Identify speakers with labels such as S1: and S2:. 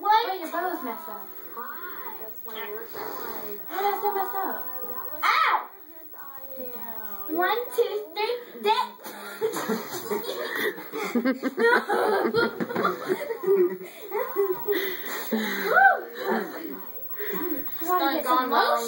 S1: What?
S2: Wait, your bow's messed up.
S3: That's my work line.
S2: did I so messed up.
S1: Ow! One, two, three, dip.
S2: no! on, get some
S3: Gone wrong.